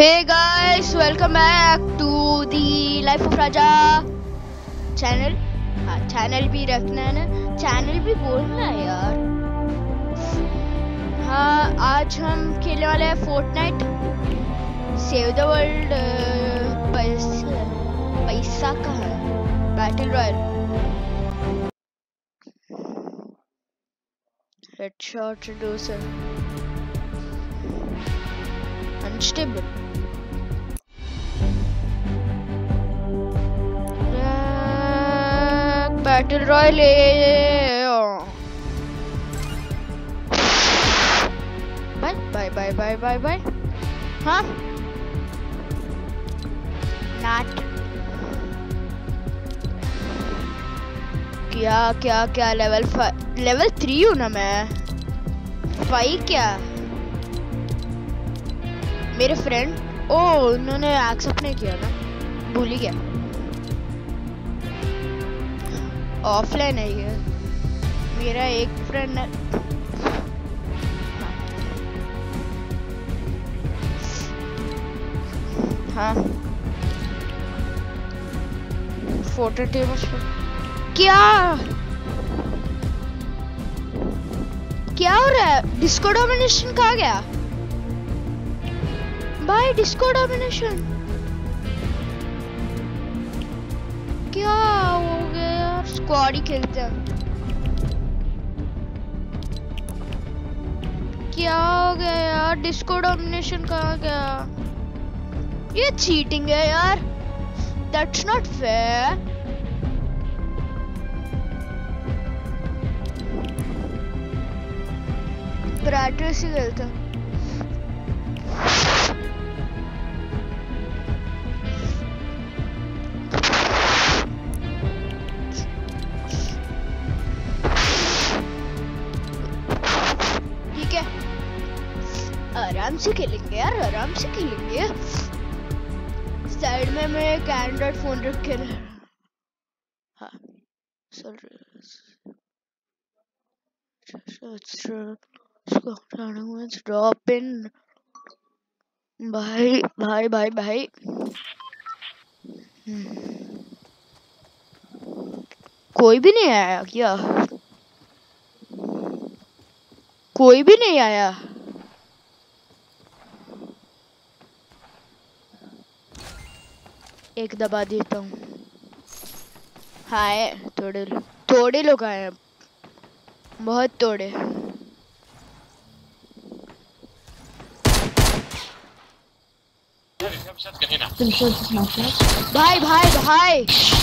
Hey guys, welcome back to the Life of Raja channel. हाँ channel भी रखना है ना? चैनल भी बोलना है यार। हाँ आज हम खेलने वाले हैं फोर्टनाइट सेव द वर्ल्ड पैसा पैसा का है। Battle royale headshot reducer unstable battle royale bye bye bye bye bye bye huh not क्या क्या क्या लेवल फाइव लेवल थ्री हूँ ना मैं फाइव क्या मेरे फ्रेंड ओ उन्होंने एक्सेप्ट नहीं किया ना। भूल ही गया। ऑफलाइन है ये। मेरा एक फ्रेंड है। हाँ। फ़ोटो टेबल क्या? क्या हो रहा है? डिस्को डोमिनेशन कहा गया? भाई डिस्को डोमिनेशन क्या हो गया यार? स्क्वाड ही खेलते हैं। क्या हो गया यार? डिस्को डोमिनेशन कहा गया? ये चीटिंग है यार। दैट्स नॉट फेयर पराठे से गलता है। आराम से खेलेंगे यार, आराम से खेलेंगे। साइड में मैं एक एंड्रॉइड फ़ोन रख के हाँ रहा ड्रॉप इन भाई भाई भाई भाई। कोई भी नहीं आया क्या? कोई भी नहीं आया। एक दबा देता हूँ हाय थोड़े थोड़े लोग आए हैं बहुत तोड़े भाई भाई भाई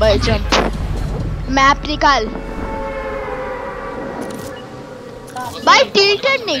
भाई जंप मैप निकाल भाई टिल्टेड नहीं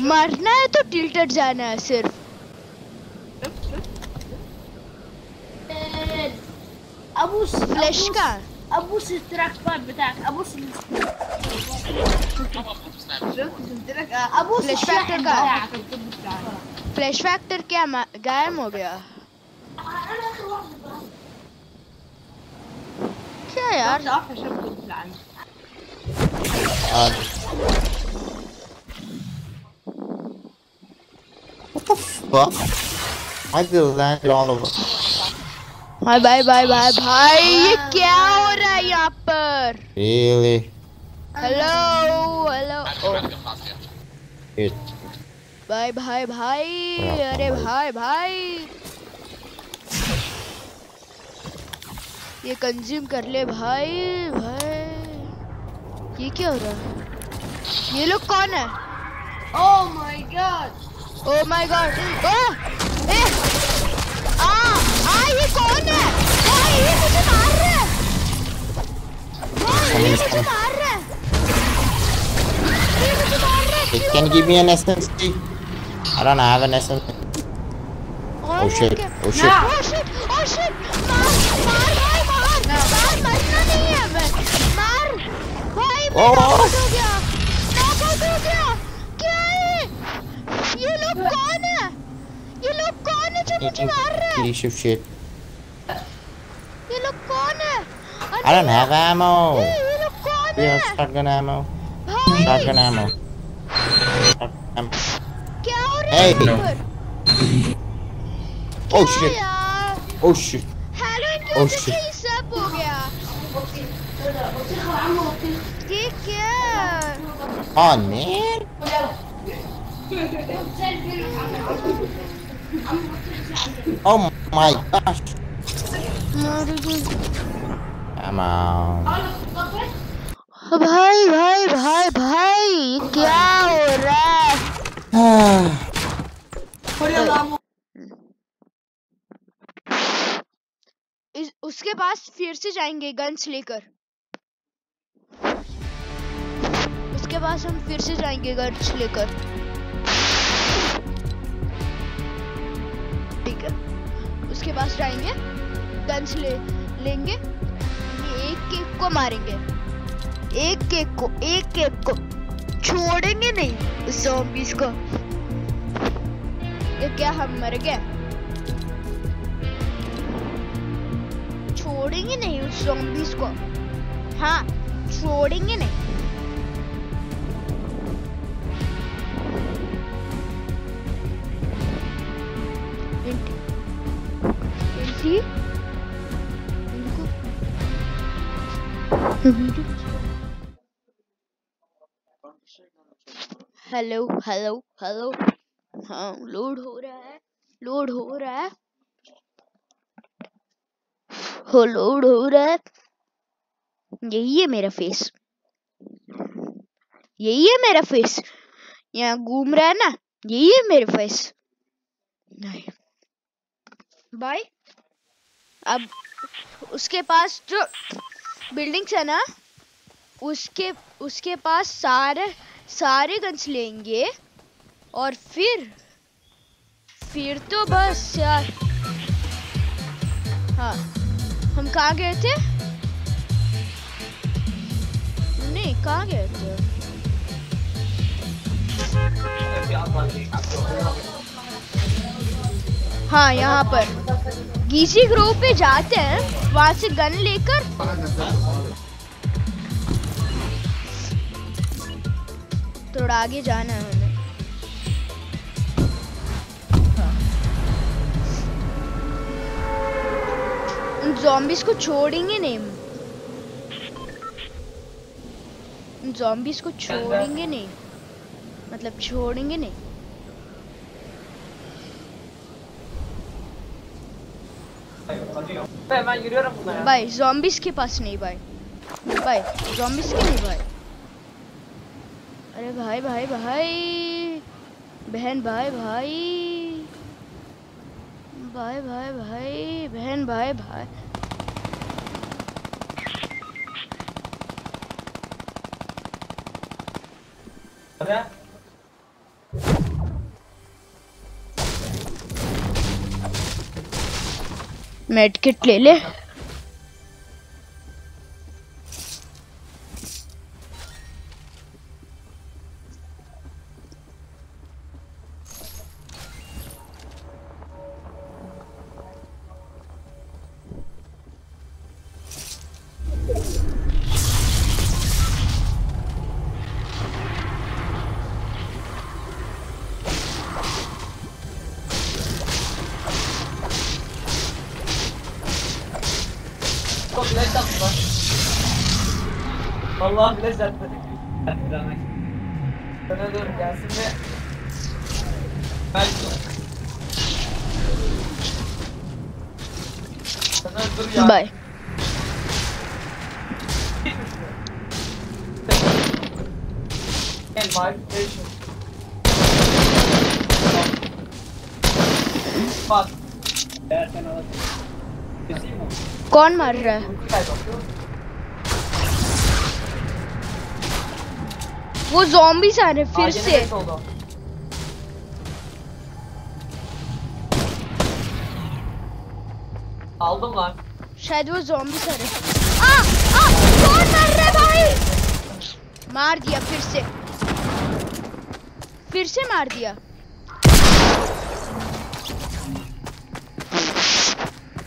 मरना है तो टिल्टेड जाना है सिर्फ Abus. Flashka. Abus ist direkt var bir. Abus. Abus. Flash Factor gel. Flash Factor gel, gel mi oluyor? Şey ya. What the fuck? I just landed all over. भाई भाई भाई भाई भाई ये क्या हो रहा है यहाँ पर? हेलो हेलो भाई भाई भाई अरे भाई भाई. ये कंज्यूम कर ले भाई भाई. ये क्या हो रहा है? ये लोग कौन है? Oh my God oh my God oh आ ये कौन है भाई ये मुझे मार रहा है भाई ये मुझे मार रहा है ये मुझे मार रहा है Hey, can give me an SMG? I don't have an SMG. कौन Oh shit. Oh shit. Oh shit! Oh shit! मार मार भाई मार मार मरना नहीं है मैं मार भाई मैं Piece of shit. I don't have ammo. We have shotgun ammo. Shotgun ammo. Hey! Oh shit! Oh shit! Oh shit! On oh, man! Oh my gosh. Come on. भाई भाई भाई भाई क्या हो रहा है इस, उसके पास फिर से जाएँगे गन्स लेकर उसके पास हम फिर से जाएँगे गन्स लेकर उसके पास जाएँगे गन्स ले, लेंगे एक एक को मारेंगे। एक एक को, एक एक को छोड़ेंगे नहीं zombies को। ये क्या हम मर गए? छोड़ेंगे नहीं उस zombies को। हाँ छोड़ेंगे नहीं। Hello hello hello. हाँ लोड हो रहा है, लोड हो रहा है। हो, लोड हो रहा है। यही है मेरा फेस यही है मेरा फेस यहाँ घूम रहा है ना, यही है मेरा फेस नहीं। भाई अब उसके पास जो बिल्डिंग्स है ना, उसके उसके पास सारे सारे गन्स लेंगे और फिर फिर तो बस यार। हाँ हम कहाँ गए थे? नहीं, कहाँ गए थे? हाँ यहाँ पर। गीसी ग्रोव पे जाते हैं, वहाँ से गन लेकर। थोड़ा आगे जाना है हमें उन zombies को छोड़ेंगे नहीं। उन zombies को छोड़ेंगे नहीं। मतलब छोड़ेंगे नहीं। भाई zombies के पास नहीं भाई। भाई zombies के नहीं भाई। अरे भाई भाई भाई। बहन भाई भाई। भाई भाई भाई। बहन भाई भाई। मेडकिट ले ले Çok flash attı lan. Vallahi flash attı. Öne doğru gelsin ve... Belki... Sana dur ya. Bye. And my vision. Fuck. Dersen alasın. कौन मार रहा है Gel bak. वो zombies आ रहे हैं Aa, फिर yine से ses oldu. Aldım lan. शायद वो zombi सर है आ आ कौन मर रहा है भाई मार दिया फिर से फिर से मार दिया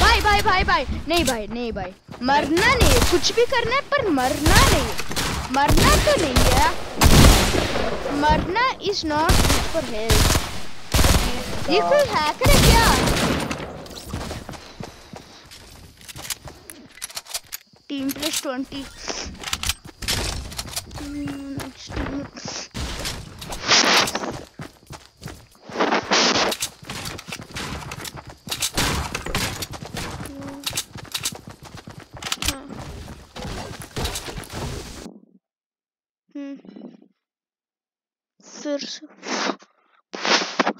भाई भाई भाई भाई। नहीं भाई नहीं भाई। मरना नहीं है कुछ भी करना है, पर मरना नहीं। मरना तो नहीं है। मरना इज़ नॉट फॉर हेल्थ ये कोई हैकर है क्या? Team plus twenty team. हम्म फिर से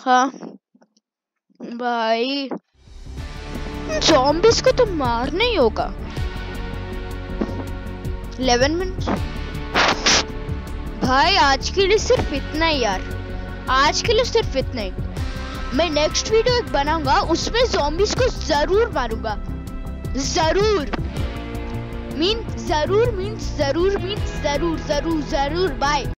हाँ भाई। Zombies को तो मारना ही होगा। 11 मिनट भाई, आज के लिए सिर्फ़ इतना ही यार। आज के लिए सिर्फ़ इतना ही। मैं नेक्स्ट वीडियो एक बनाऊँगा, उसमें zombies को ज़रूर मारूँगा। ज़रूर। मीन ज़रूर मीन ज़रूर मीन ज़रूर ज़रूर ज़रूर बाय